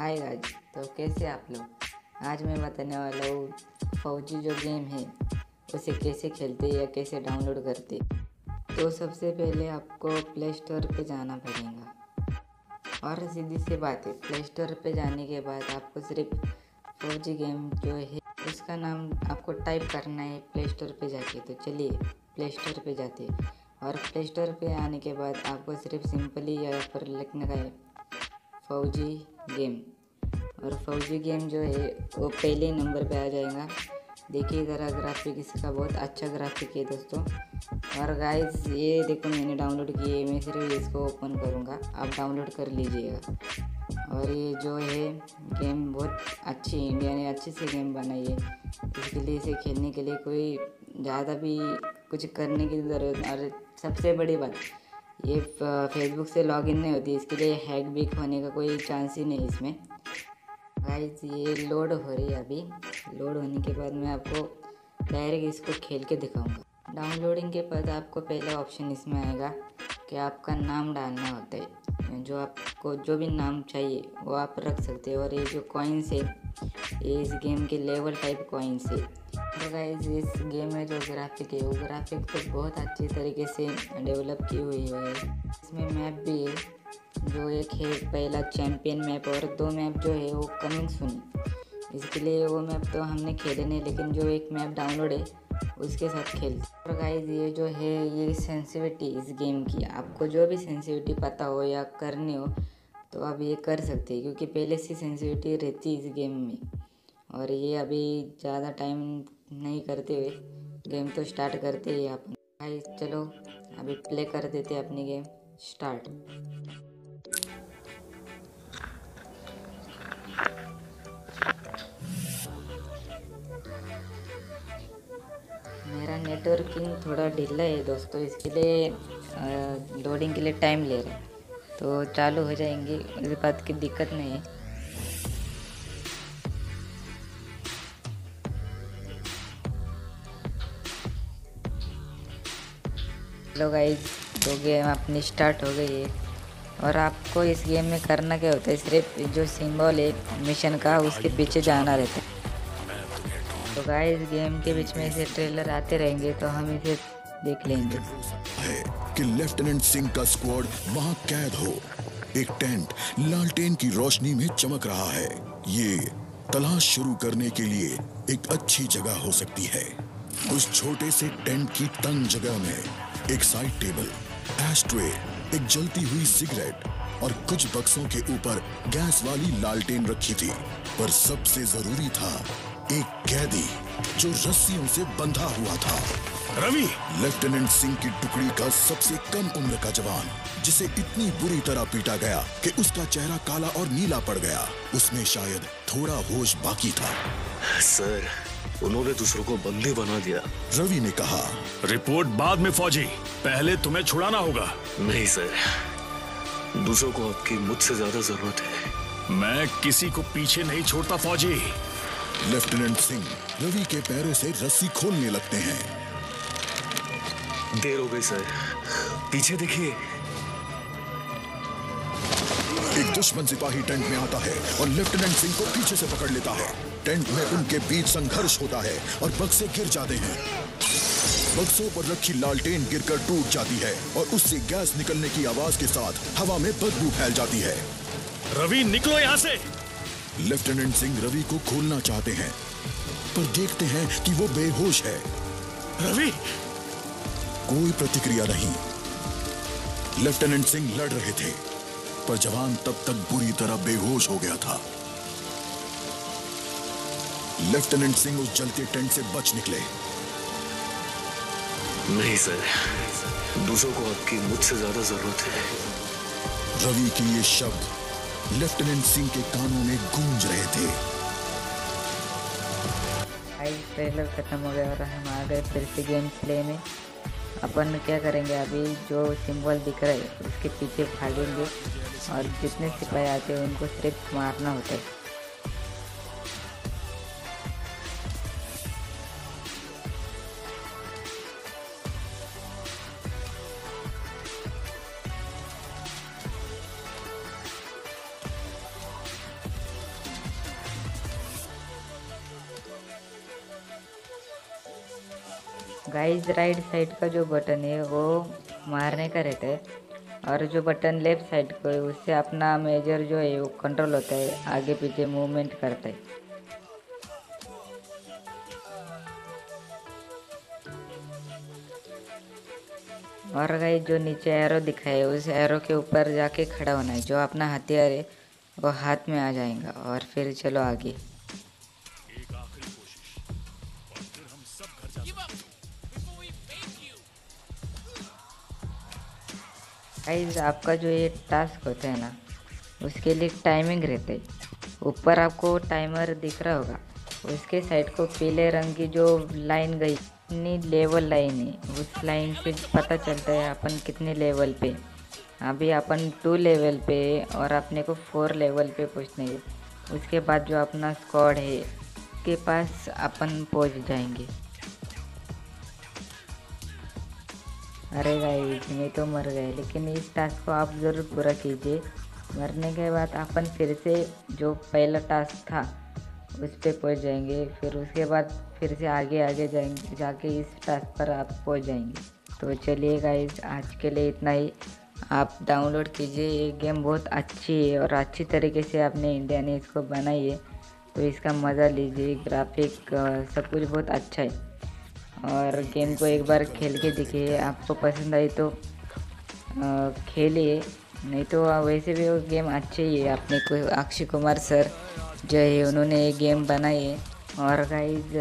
Hi guys तो कैसे आप लोग? आज मैं बताने वाला हूँ, फौजी जो गेम है, उसे कैसे खेलते या कैसे डाउनलोड करते? तो सबसे पहले आपको प्ले स्टोर पर जाना पड़ेगा। और सीधी सी बात है प्ले स्टोर पर जाने के बाद आपको सिर्फ़ फौजी गेम जो है, उसका नाम आपको टाइप करना है प्ले स्टोर पर जाके। तो चलिए प्ले स्टोर पर जाते और प्ले स्टोर पर आने के बाद आपको सिर्फ़ सिंपली यहाँ पर लिखने का है। फौजी गेम। और फौजी गेम जो है, वो पहले नंबर पे आ जाएगा। देखिए ज़रा ग्राफिक इसका बहुत अच्छा ग्राफिक है दोस्तों। और गाइस ये देखो मैंने डाउनलोड किए मैं सिर्फ़ इसको ओपन करूँगा। आप डाउनलोड कर लीजिएगा। और ये जो है गेम बहुत अच्छी इंडिया ने अच्छे से गेम बनाई है। इसके लिए, इसे खेलने के लिए कोई ज़्यादा भी कुछ करने की ज़रूरत, और सबसे बड़ी बात ये फेसबुक से लॉगिन नहीं होती, इसके लिए हैक बिक होने का कोई चांस ही नहीं इसमें। गाइस ये लोड हो रही है अभी। लोड होने के बाद मैं आपको डायरेक्ट इसको खेल के दिखाऊँगा। डाउनलोडिंग के बाद आपको पहला ऑप्शन इसमें आएगा। कि आपका नाम डालना होता है। जो आपको, जो भी नाम चाहिए, वो आप रख सकते हो। और ये जो कॉइन्स है, ये इस गेम के लेवल टाइप कॉइन्स है। तो गाइज़ इस गेम में जो ग्राफिक है, वो ग्राफिक तो बहुत अच्छे तरीके से डेवलप की हुई है। इसमें मैप भी है। जो एक है, पहला चैम्पियन मैप और दो मैप जो है, वो कमिंग सुन इसके लिए वो मैप तो हमने खेले नहीं, लेकिन जो एक मैप डाउनलोड है उसके साथ खेल। और गाइज़ ये जो है, ये सेंसिविटी इस गेम की। आपको जो भी सेंसिविटी पता हो या करनी हो तो आप ये कर सकते हैं, क्योंकि पहले से सेंसिविटी रहती इस गेम में। और ये अभी ज़्यादा टाइम नहीं करते हुए गेम तो स्टार्ट करते ही आप। भाई चलो, अभी प्ले कर देते अपनी गेम स्टार्ट मेरा नेटवर्किंग थोड़ा ढीला है दोस्तों इसके लिए लोडिंग के लिए टाइम ले रहे है। तो चालू हो जाएँगी इस बात की दिक्कत नहीं है। हेलो गाइस तो गेम अपनी स्टार्ट हो गई है। और आपको इस गेम में करना क्या होता है, सिर्फ़ जो सिंबल है मिशन का, उसके पीछे जाना रहता है। तो गाइस गेम के बीच में ऐसे ट्रेलर आते रहेंगे तो हम इसे देख लेंगे। है कि लेफ्टिनेंट सिंह का स्क्वाड वहाँ कैद हो। एक टेंट लालटेन की रोशनी में चमक रहा है। ये तलाश शुरू करने के लिए एक अच्छी जगह हो सकती है। उस छोटे से टेंट की तंग जगह में एक साइड टेबल एस्ट्रे एक जलती हुई सिगरेट और कुछ बक्सों के ऊपर गैस वाली लालटेन रखी थी। पर सबसे ज़रूरी था एक कैदी जो रस्सियों से बंधा हुआ था। रवि! लेफ्टिनेंट सिंह की टुकड़ी का सबसे कम उम्र का जवान जिसे इतनी बुरी तरह पीटा गया कि उसका चेहरा काला और नीला पड़ गया। उसमें शायद थोड़ा होश बाकी था। सर उन्होंने दूसरों को बंदी बना दिया। रवि ने कहा रिपोर्ट बाद में फौजी। पहले तुम्हें छुड़ाना होगा। नहीं सर। दूसरों को आपकी मुझसे ज़्यादा ज़रूरत है। मैं किसी को पीछे नहीं छोड़ता फौजी। लेफ्टिनेंट सिंह रवि के पैरों से रस्सी खोलने लगते हैं। देर हो गई सर। पीछे देखिए। एक दुश्मन सिपाही टेंट में आता है और लेफ्टिनेंट सिंह को पीछे से पकड़ लेता है। टेंट में उनके बीच संघर्ष होता है और बक्से गिर जाते हैं। बक्सों पर रखी लालटेन गिरकर टूट जाती है और उससे गैस निकलने की आवाज़ के साथ हवा में बदबू फैल जाती है। रवि निकलो यहाँ से। लेफ्टिनेंट सिंह रवि को खोलना चाहते हैं पर देखते हैं कि वो बेहोश है। रवि! कोई प्रतिक्रिया नहीं। लेफ्टिनेंट सिंह लड़ रहे थे पर जवान तब तक बुरी तरह बेहोश हो गया था। लेफ्टिनेंट सिंह उस जलते टेंट से बच निकले। नहीं सर। दूसरों को आपकी मुझसे ज़्यादा ज़रूरत है। रवि की ये शब्द लेफ्टिनेंट सिंह के कानों में गूंज रहे थे। ट्रेलर खत्म हो गया और हम आ गए फिर से गेम प्ले में। अपन क्या करेंगे, अभी जो सिंबल दिख रहा है, उसके पीछे भागेंगे और जितने सिपाही आते हैं, उनको सिर्फ़ मारना होता है। गाइस राइट साइड का जो बटन है, वो मारने का रहता है। और जो बटन लेफ़्ट साइड को है, उससे अपना मेजर जो है, वो कंट्रोल होता है, आगे पीछे मूवमेंट करता है। और गाइस जो नीचे एरो दिखा है, उस एरो के ऊपर जाके खड़ा होना है। जो अपना हथियार है, वो हाथ में आ जाएगा। और फिर चलो आगे। गाइस आपका जो ये टास्क होता है ना, उसके लिए टाइमिंग रहता है। ऊपर आपको टाइमर दिख रहा होगा, उसके साइड को पीले रंग की जो लाइन गई कितनी लेवल लाइन है, उस लाइन से पता चलता है अपन कितने लेवल पे अभी अपन टू लेवल पे और अपने को फोर लेवल पे पहुँचने उसके बाद जो अपना स्क्वाड है के पास अपन पहुँच जाएँगे। अरे गाइस मैं तो मर गए लेकिन इस टास्क को आप ज़रूर पूरा कीजिए। मरने के बाद अपन फिर से जो पहला टास्क था, उस पर पहुँच जाएँगे। फिर उसके बाद फिर से आगे आगे जाएँगे, जाके इस टास्क पर आप पहुँच जाएँगे। तो चलिए गाइस आज के लिए इतना ही। आप डाउनलोड कीजिए। ये गेम बहुत अच्छी है और अच्छी तरीके से आपने इंडिया ने इसको बनाई है। तो इसका मज़ा लीजिए। ग्राफिक सब कुछ बहुत अच्छा है। और गेम को एक बार खेल के देखिए, आपको पसंद आई तो खेलिए। नहीं तो वैसे भी वो गेम अच्छे ही है। अपने को अक्षय कुमार सर जो है, उन्होंने ये गेम बनाई है। और गाइज़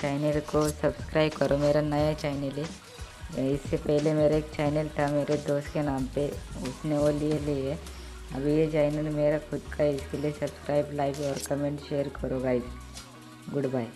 चैनल को सब्सक्राइब करो, मेरा नया चैनल है। इससे पहले मेरा एक चैनल था, मेरे दोस्त के नाम पे। उसने वो लिए लिए अभी ये चैनल मेरा खुद का है, इसके लिए सब्सक्राइब लाइक और कमेंट शेयर करो गाइज़ गुड बाय